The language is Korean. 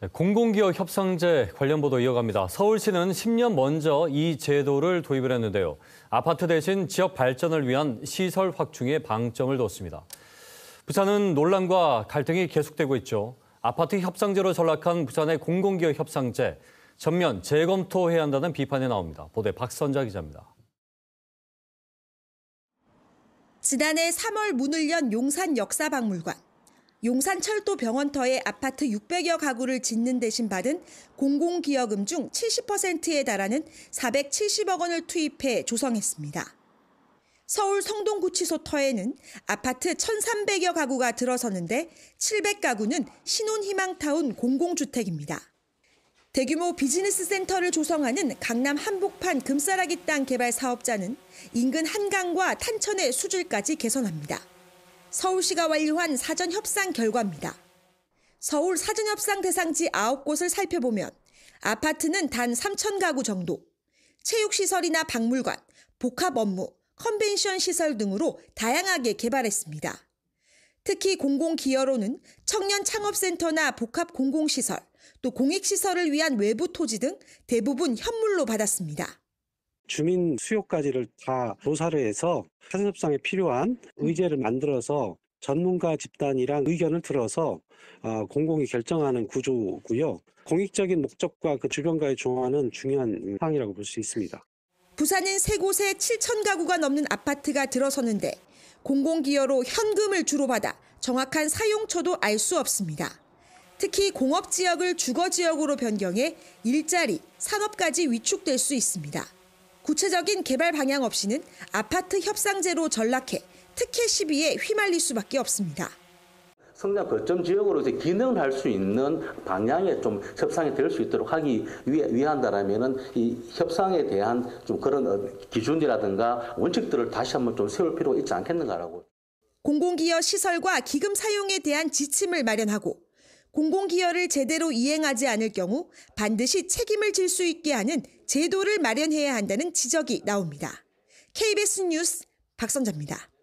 네, 공공기업 협상제 관련 보도 이어갑니다. 서울시는 10년 먼저 이 제도를 도입을 했는데요. 아파트 대신 지역 발전을 위한 시설 확충에 방점을 뒀습니다. 부산은 논란과 갈등이 계속되고 있죠. 아파트 협상제로 전락한 부산의 공공기업 협상제 전면 재검토해야 한다는 비판이 나옵니다. 보도에 박선자 기자입니다. 지난해 3월 문을 연 용산 역사박물관. 용산 철도병원터에 아파트 600여 가구를 짓는 대신 받은 공공기여금 중 70%에 달하는 470억 원을 투입해 조성했습니다. 서울 성동구치소 터에는 아파트 1,300여 가구가 들어서는데 700가구는 신혼희망타운 공공주택입니다. 대규모 비즈니스 센터를 조성하는 강남 한복판 금싸라기 땅 개발 사업자는 인근 한강과 탄천의 수질까지 개선합니다. 서울시가 완료한 사전 협상 결과입니다. 서울 사전 협상 대상지 9곳을 살펴보면 아파트는 단 3천 가구 정도, 체육시설이나 박물관, 복합 업무, 컨벤션 시설 등으로 다양하게 개발했습니다. 특히 공공기여로는 청년 창업센터나 복합 공공시설, 또 공익시설을 위한 외부 토지 등 대부분 현물로 받았습니다. 주민 수요까지를 다 조사를 해서 사전협상에 필요한 의제를 만들어서 전문가 집단이랑 의견을 들어서 어, 공공이 결정하는 구조고요. 공익적인 목적과 그 주변과의 조화는 중요한 사항이라고 볼 수 있습니다. 부산은 세 곳에 7천 가구가 넘는 아파트가 들어서는데 공공기여로 현금을 주로 받아 정확한 사용처도 알 수 없습니다. 특히 공업 지역을 주거 지역으로 변경해 일자리, 산업까지 위축될 수 있습니다. 구체적인 개발 방향 없이는 아파트 협상제로 전락해 특혜 시비에 휘말릴 수밖에 없습니다. 성장 거점 지역으로 이제 기능을 할 수 있는 방향에 좀 협상이 될 수 있도록 하기 위해 위한다라면은 이 협상에 대한 좀 그런 어, 기준이라든가 원칙들을 다시 한번 좀 세울 필요가 있지 않겠는가라고. 공공기여 시설과 기금 사용에 대한 지침을 마련하고 공공기여를 제대로 이행하지 않을 경우 반드시 책임을 질 수 있게 하는 제도를 마련해야 한다는 지적이 나옵니다. KBS 뉴스 박선자입니다.